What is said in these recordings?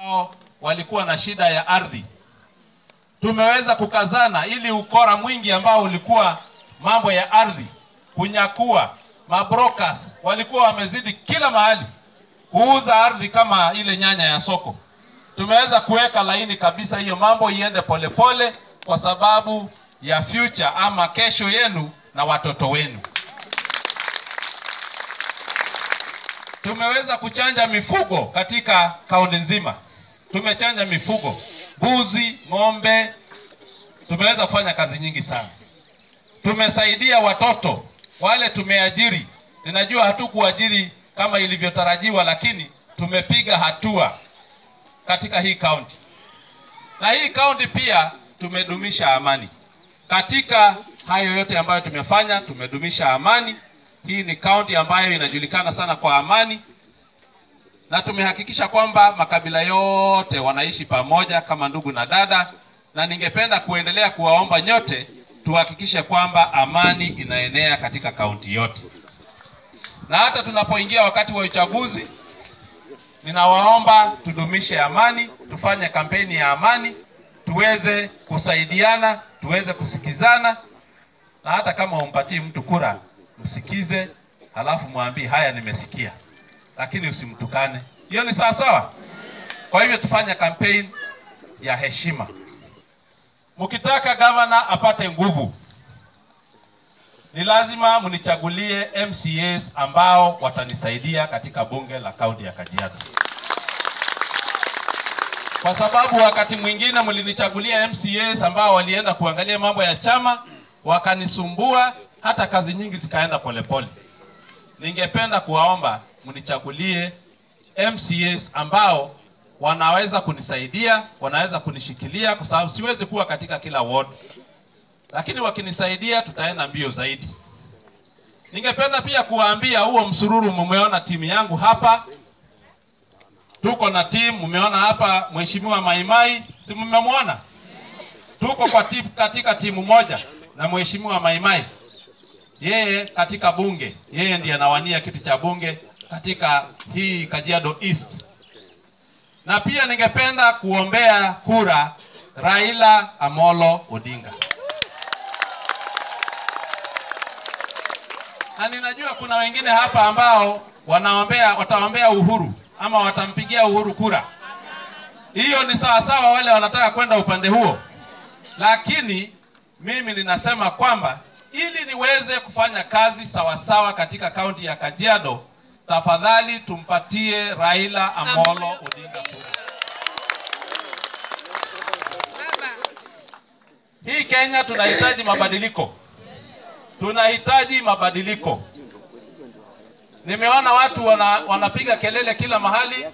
ambao walikuwa na shida ya ardhi. Tumeweza kukazana ili ukora mwingi ambao ulikuwa mambo ya ardhi, kunyakua, mabrokers walikuwa wamezidi kila mahali kuuza ardhi kama ile nyanya ya soko. Tumeweza kuweka laini kabisa, hiyo mambo iende polepole, kwa sababu ya future ama kesho yenu na watoto wenu. Tumeweza kuchanja mifugo katika kaunti nzima, tumechanja mifugo, mbuzi, ng'ombe. Tumeweza kufanya kazi nyingi sana. Tumesaidia watoto wale tumeajiri. Ninajua hatukuajiri kama ilivyotarajiwa, lakini tumepiga hatua katika hii kaunti, na hii kaunti pia tumedumisha amani. Katika hayo yote ambayo tumefanya, tumedumisha amani. Hii ni kaunti ambayo inajulikana sana kwa amani, na tumehakikisha kwamba makabila yote wanaishi pamoja kama ndugu na dada, na ningependa kuendelea kuwaomba nyote tuhakikishe kwamba amani inaenea katika kaunti yote, na hata tunapoingia wakati wa uchaguzi, ninawaomba tudumishe amani, tufanye kampeni ya amani, tuweze kusaidiana, tuweze kusikizana, na hata kama umpatii mtu kura, msikize, halafu mwambie haya, nimesikia, lakini usimtukane. Hiyo ni sawa sawa. Kwa hivyo tufanye campaign ya heshima. Mkitaka gavana apate nguvu, ni lazima mnichagulie MCAs ambao watanisaidia katika bunge la kaunti ya Kajiado, kwa sababu wakati mwingine mlinichagulia MCAs ambao walienda kuangalia mambo ya chama wakanisumbua, hata kazi nyingi zikaenda polepole. Ningependa kuwaomba mnichagulie MCAs ambao wanaweza kunisaidia, wanaweza kunishikilia, kwa sababu siwezi kuwa katika kila ward, lakini wakinisaidia tutaenda mbio zaidi. Ningependa pia kuwaambia huo msururu, mumeona timu yangu hapa, tuko na timu, mmeona hapa mheshimiwa Maimai, si mmemwona? Tuko kwa timu, katika timu moja na mheshimiwa Maimai, yeye katika bunge, yeye ndiye anawania kiti cha bunge katika hii Kajiado East. Na pia ningependa kuombea kura Raila Amolo Odinga, na ninajua kuna wengine hapa ambao wanaombea wataombea Uhuru ama watampigia Uhuru kura. Hiyo ni sawa sawa, wale wanataka kwenda upande huo, lakini mimi ninasema kwamba ili niweze kufanya kazi sawasawa sawa katika kaunti ya Kajiado, tafadhali tumpatie Raila Amolo Odinga kura. Hii Kenya tunahitaji mabadiliko, tunahitaji mabadiliko. Nimeona watu wana, wanapiga kelele kila mahali,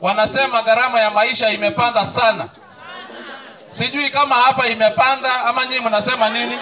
wanasema gharama ya maisha imepanda sana. Sijui kama hapa imepanda ama nyinyi mnasema nini?